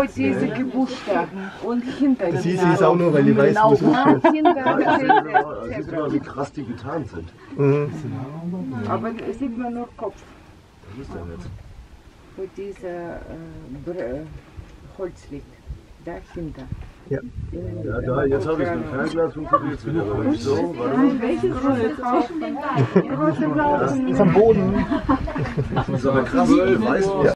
Und diese Gebüsch und hinter Sie, sie ist auch nur, weil ich weiß, wo es genau. Ah, ist. sieht man wie krass die getan sind. Mhm. Aber da sieht man nur Kopf, Was ist denn jetzt? wo dieser äh, äh Holz liegt. Dahinter. Ja. Ja, da, jetzt habe ich es mit dem Fernglas funktioniert es wieder. Aber nicht so, warte. Ist am Boden. Das ist aber krass, weißt du? was